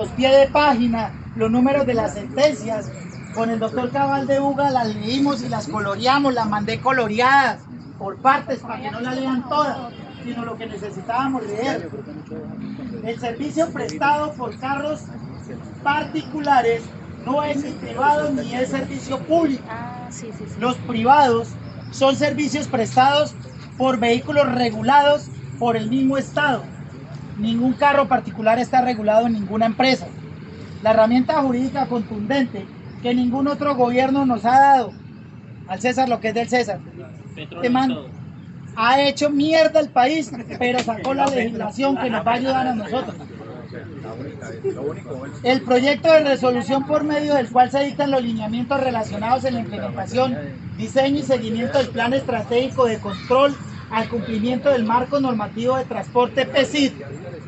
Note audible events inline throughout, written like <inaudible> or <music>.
los pies de página, los números de las sentencias. Con el doctor Cabal de Uga las leímos y las coloreamos, las mandé coloreadas por partes para que no las lean todas, sino lo que necesitábamos leer. El servicio prestado por carros particulares no es privado ni es servicio público. Ah. Los privados son servicios prestados por vehículos regulados por el mismo Estado. Ningún carro particular está regulado en ninguna empresa. La herramienta jurídica contundente que ningún otro gobierno nos ha dado al César lo que es del César. Man ha hecho mierda el país, pero sacó <laughs> la legislación que nos va a ayudar a nosotros. <laughs> El proyecto de resolución por medio del cual se dictan los lineamientos relacionados en la implementación, diseño y seguimiento del plan estratégico de control al cumplimiento del marco normativo de transporte PESID.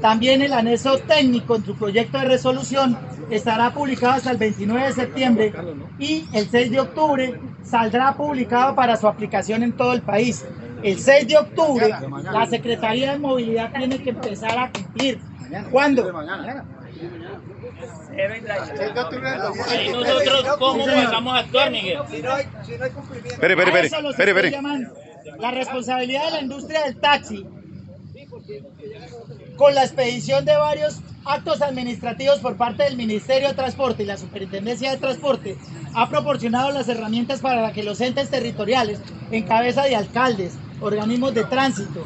También el anexo técnico en su proyecto de resolución estará publicado hasta el 29 de septiembre y el 6 de octubre saldrá publicado para su aplicación en todo el país. El 6 de octubre la Secretaría de Movilidad tiene que empezar a cumplir. ¿Cuándo? ¿Y nosotros cómo vamos a actuar, Miguel? Espere, espere, A espere, eso los espere, estoy espere. La responsabilidad de la industria del taxi con la expedición de varios actos administrativos por parte del Ministerio de Transporte y la Superintendencia de Transporte ha proporcionado las herramientas para que los entes territoriales, en cabeza de alcaldes, organismos de tránsito,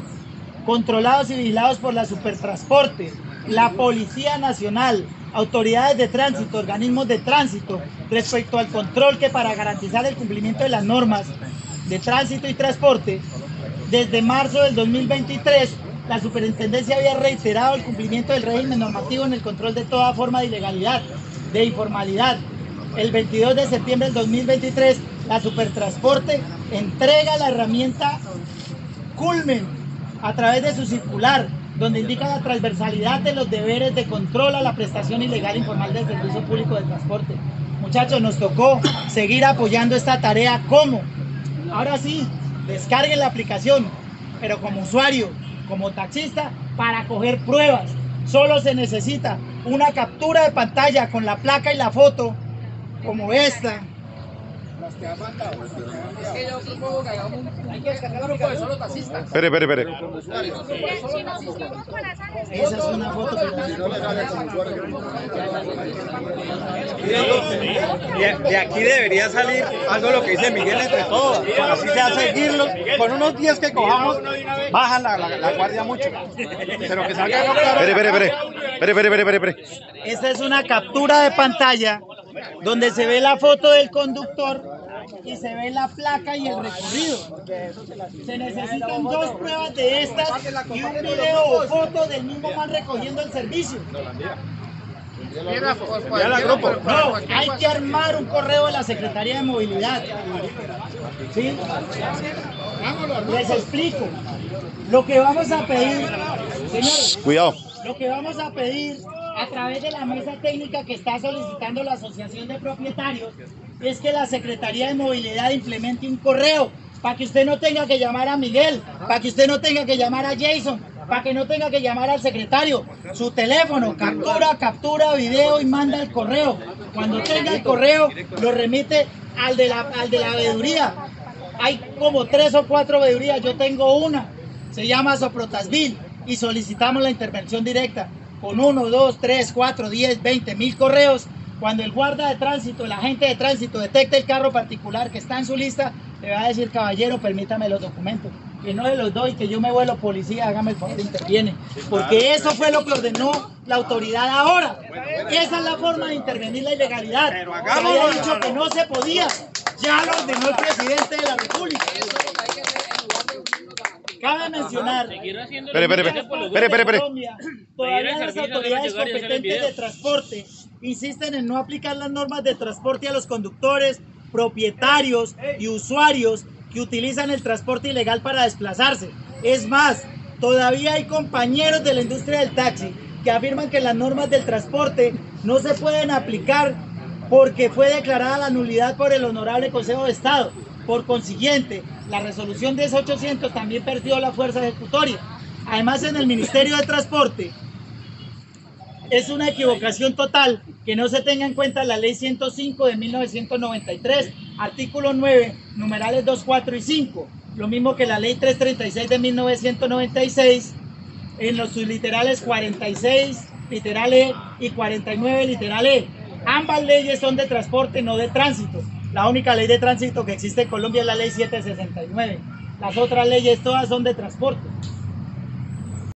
controlados y vigilados por la Supertransporte, la Policía Nacional, autoridades de tránsito, organismos de tránsito, respecto al control que para garantizar el cumplimiento de las normas de tránsito y transporte, desde marzo del 2023, la superintendencia había reiterado el cumplimiento del régimen normativo en el control de toda forma de ilegalidad, de informalidad. El 22 de septiembre del 2023, la Supertransporte entrega la herramienta Culmen a través de su circular, donde indica la transversalidad de los deberes de control a la prestación ilegal informal del servicio público de transporte. Muchachos, nos tocó seguir apoyando esta tarea. ¿Cómo? Ahora sí, descarguen la aplicación, pero como usuario, como taxista, para coger pruebas. Solo se necesita una captura de pantalla con la placa y la foto, como esta. Espere, espere, espere. Esa es una foto. De, de aquí debería salir algo lo que dice Miguel entre todos. Así sea seguirlos. Con unos 10 que cojamos, bajan la, la- la guardia mucho. Pero que salga claro. Espere, espere, espere. Espere, espere, espere, espere, espere. Esta es una captura de pantalla donde se ve la foto del conductor y se ve la placa y el recorrido. Se necesitan dos pruebas de estas y un video o foto del mismo man recogiendo el servicio. Ya la grupo. No, hay que armar un correo de la Secretaría de Movilidad. ¿Sí? Les explico. Lo que vamos a pedir, señores, Cuidado. lo que vamos a pedir a través de la mesa técnica que está solicitando la Asociación de Propietarios es que la Secretaría de Movilidad implemente un correo para que usted no tenga que llamar a Miguel, para que usted no tenga que llamar a Jason, para que no tenga que llamar al secretario. Su teléfono, captura, captura, video y manda el correo. Cuando tenga el correo, lo remite al de la, al de la veeduría. Hay como tres o cuatro veedurías, yo tengo una, se llama Soprotasvil y solicitamos la intervención directa con uno, dos, tres, cuatro, diez, veinte mil correos. Cuando el guarda de tránsito, el agente de tránsito detecte el carro particular que está en su lista, le va a decir, caballero, permítame los documentos. Que no se los doy, que yo me vuelo policía, hágame el favor, interviene. Porque eso fue lo que ordenó la autoridad ahora. Esa es la forma de intervenir la ilegalidad. Pero había dicho que no se podía. Ya lo ordenó el presidente de la República. Cabe mencionar Seguir haciendo Espere, espere, espere. Espere, espere, espere. Colombia, Todavía las autoridades competentes de transporte insisten en no aplicar las normas de transporte a los conductores, propietarios y usuarios que utilizan el transporte ilegal para desplazarse. Es más, todavía hay compañeros de la industria del taxi que afirman que las normas del transporte no se pueden aplicar porque fue declarada la nulidad por el Honorable Consejo de Estado. Por consiguiente, la resolución 10800 también perdió la fuerza ejecutoria. Además, en el Ministerio de Transporte es una equivocación total que no se tenga en cuenta la ley 105 de 1993, artículo 9, numerales 2, 4 y 5, lo mismo que la ley 336 de 1996, en los subliterales 46, literal E y 49, literal E. Ambas leyes son de transporte, no de tránsito. La única ley de tránsito que existe en Colombia es la ley 769. Las otras leyes todas son de transporte.